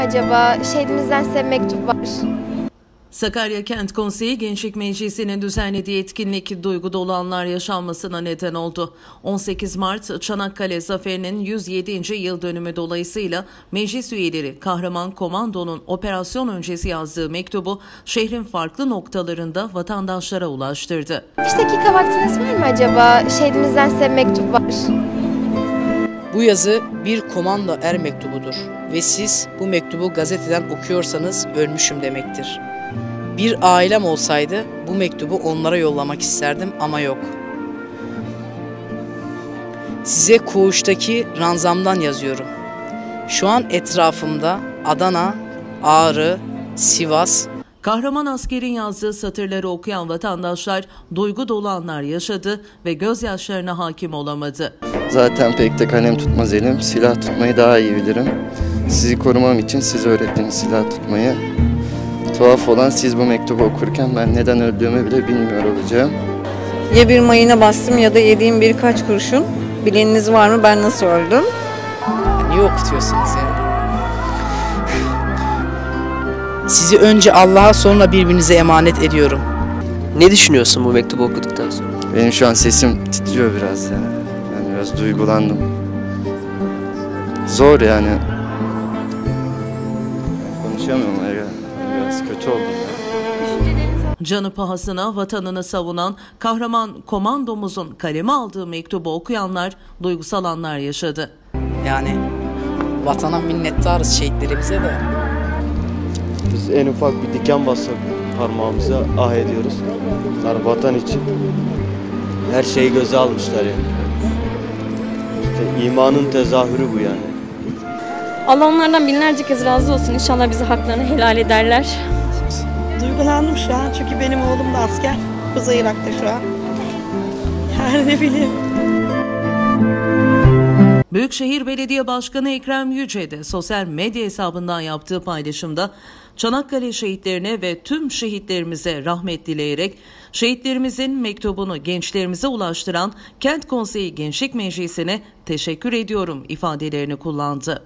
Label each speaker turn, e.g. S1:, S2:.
S1: acaba? Şehidimizden size mektup var.
S2: Sakarya Kent Konseyi Gençlik Meclisi'nin düzenlediği etkinlik duygu dolu anlar yaşanmasına neden oldu. 18 Mart Çanakkale Zaferi'nin 107. yıl dönümü dolayısıyla meclis üyeleri Kahraman Komando'nun operasyon öncesi yazdığı mektubu şehrin farklı noktalarında vatandaşlara ulaştırdı.
S1: 5 dakika vaktiniz var mı acaba? Şehidimizden size mektup var.
S3: Bu yazı bir komando er mektubudur ve siz bu mektubu gazeteden okuyorsanız ölmüşüm demektir. Bir ailem olsaydı bu mektubu onlara yollamak isterdim ama yok. Size koğuştaki ranzamdan yazıyorum. Şu an etrafımda Adana, Ağrı, Sivas,
S2: Kahraman askerin yazdığı satırları okuyan vatandaşlar duygu dolu anlar yaşadı ve gözyaşlarına hakim olamadı.
S4: Zaten pek de kalem tutmaz elim. Silah tutmayı daha iyi bilirim. Sizi korumam için siz öğrettiniz silah tutmayı. Tuhaf olan siz bu mektubu okurken ben neden öldüğümü bile bilmiyor olacağım.
S5: Ya bir mayına bastım ya da yediğim birkaç kurşun. Bileniniz var mı ben nasıl öldüm?
S3: Niye okutuyorsunuz ya? Sizi önce Allah'a sonra birbirinize emanet ediyorum.
S6: Ne düşünüyorsun bu mektubu okuduktan sonra?
S4: Benim şu an sesim titriyor biraz yani. Ben biraz duygulandım. Zor yani. Konuşamıyorum. Biraz kötü oldum ya.
S2: Canı pahasına vatanını savunan kahraman komandomuzun kaleme aldığı mektubu okuyanlar duygusal anlar yaşadı.
S3: Yani vatana minnettarız şehitlerimize de.
S7: Biz en ufak bir diken bassak parmağımıza ah ediyoruz. Yani vatan için her şeyi göze almışlar yani. İşte imanın tezahürü bu yani.
S8: Allah onlardan binlerce kez razı olsun. İnşallah bize haklarını helal ederler.
S9: Duygulandım şu an çünkü benim oğlum da asker. Kuzey Irak'ta şu an. Yani ne bileyim.
S2: Büyükşehir Belediye Başkanı Ekrem Yüce de sosyal medya hesabından yaptığı paylaşımda Çanakkale şehitlerine ve tüm şehitlerimize rahmet dileyerek şehitlerimizin mektubunu gençlerimize ulaştıran Kent Konseyi Gençlik Meclisi'ne teşekkür ediyorum ifadelerini kullandı.